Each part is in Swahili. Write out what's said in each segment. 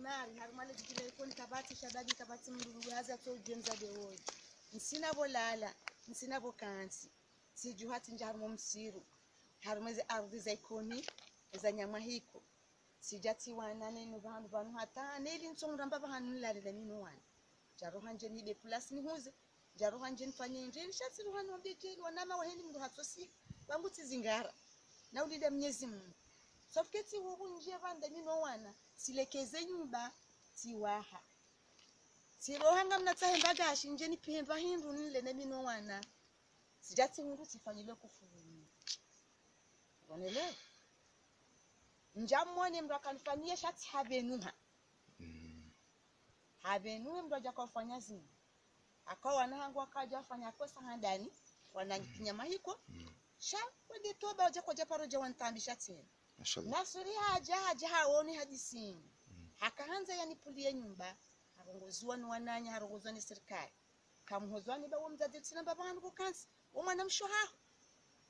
mari harimale jikile ikoni kabati shadadi kabati mruru haza to jenza de woi nsina bolala nsina bokansi siju hati nja harimo msiru. Harimo ze ardhi za ikoni za nyamahiko sijati wana nenu vanhu vanhu hata neli nsongra mbava hanu lalila minu wana. Nje nihuze jaroha nje nifanye nje nishatsi ruhani wanama wahendi mndu hatsosi wangu tizingara mnyezi mungu sofuketi huku nje vanda mino wana silekeze nyumba tiwaha tirohanga mna tsahembagashi nje nipihemba hindu nile nemino wana. Sijati hundu tifanyile kufuni onele njamone mndu akanifanyie shati havenuha habenuhe mndu aja kawafanya zini akawa wanahangu akaja wafanya kosa handani wanakinyama hiko. Sha wende toba waja koja paroja wantambisha tena nasuri haja haja haoni hajisini hakahanza yanipulie nyumba harongoziwa ni wananya harongoziwa ni serikali kamhozwa ni bawo mzazi tsina baba hanu msho umwana mshohaho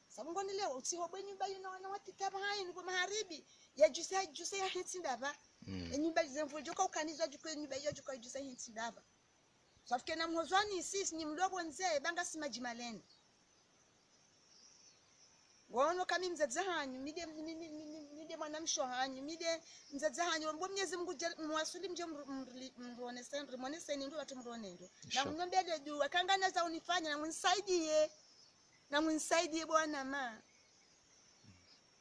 sabungoni leo utihobwe nyumba yino wana watitaba hayi ni maharibi. Ya jusa jusa ya hinti ndaba. Mm. enyumba zemvu joka ukanizwa juko nyumba iyo joka jusa hinti ndaba. Safike na mhozwani sisi ni mdogo nzee banga simajimaleni wono kami mzadza hanyu mide mide mi- mi- mide mwana msho hanyu mide mzadza hanyu mbo mnyezi mungu mwasuli mje mroneseni rimoneseni ndo watu mronendo na mnyombele dua kangana za unifanya na mnisaidie na mnisaidie bwana ma.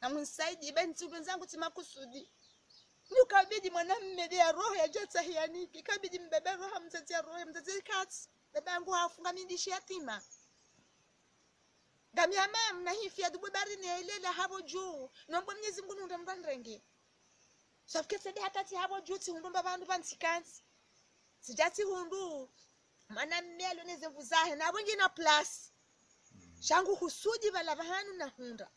Na mnisaidie benti wenzangu timakusudi nikabidi mwanamme ya roho ya jota hiyaniki kabidi mbebe roho mzazi ya roho mzazi kati baba yangu hafunga mindishi yatima ngamia mam na hifi adubwe bari neelela habo juu. Nombo mnyezi mungu nunda mrandrenge safukesede hatati habo juu tihundumba vandu vantsikansi sijati hundu. Mwana mmelo vuzahe zahe nabo na plus. Shangu husuji vala vahanu na hunda.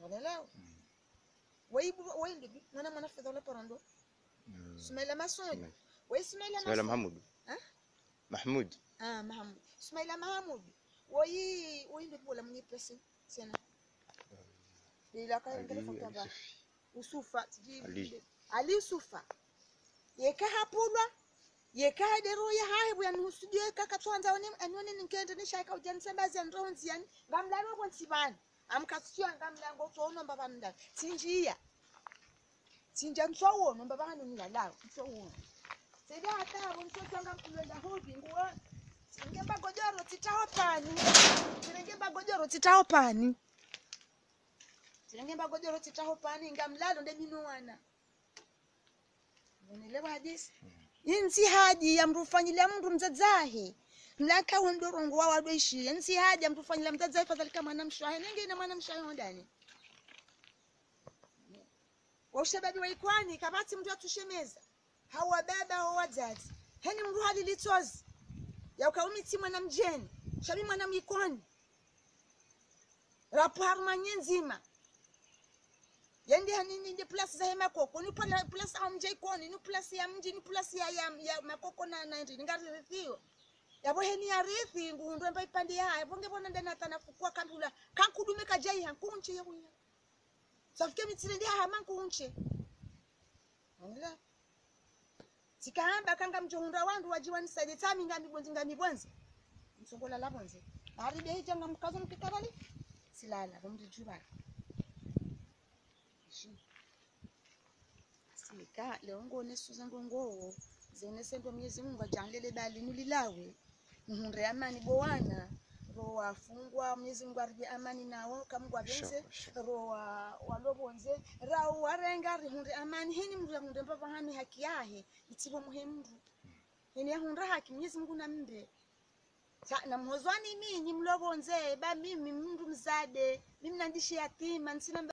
Unaelewa? Waibu waindubi mwana mwana fedha ule porando Mm. sumaila Sumaila. wai sumaila Ismaila maswali Mahamud. Ah? Mahmud Oui, oui, depuis pour la monnaie pressée, c'est là. Il a quand même fait son tabac. Usufa, tu dis. Ali Usufa. Yeka hapulwa. Yeka hadero ya hahe bwana nusudio yeka katwanza one anone nkende ne shaka ujansembaza ndonzi yani bamlalo kwensibani. Amkasithiwa ngamlango tsona baba mndala. Tsinjiya. Tsinja ntsawo nomba bangani ngalawo ntsawo. Sedya hatabo ntsawo ngamlanda hobi nguwa singe bagojoro titaho pani singe bagojoro titaho pani singe bagojoro titaho pani ngamlalo ndeminuwana Unielewa hadisi insi haji ya mrufanyilia mndu mzadzahi. mlaka wendorongo wa wadweshi Inzi haji ya mrufanyilia mzadzahi fadhalika mwana Nenge ina mwana mshuahe hondani wa waikwani kabati mndu atushemeza hawa baba hawa wazazi. Heni mndu hali yaukaumiti mwana mjeni shabi mwana mikoni rapu haru manye nzima yendi hani ndi plasi za hema koko ni plasi au mje ikoni ni plasi ya mji ni plasi ya ya, ya makoko na na ndi ngari Ya bo heni ya rithi ngundo mba ipandi ya yabo ngebona ndana tana fukua kambula kankudume kajai hankunche yabo ya safike mitire ndi ha mankunche sikahamba kanga mjohunda wandu wajiwa saidi tami nga bonzi ngami bonzi msongola la bonzi aribe hijanga mkazo mkikarali silala juba sika leo ngone suza ngongowo zene sendo mwenyezi mungu ajanlele bali nulilawe muhunde amani bowana ro wafungwa mwenyezi mungu amani nao kamungu inshallah. ro wa- walobonze. Rau warenga rihunde amani. Hini mndu yahunde mbava hani haki yahe. Itibo muhe mndu hini yahunda haki. Mwenyezi mungu nambe Sa- na mhozwani minyi mlobonze. Ba mimi mndu mzade. Mimi nandishi yatima. Nsina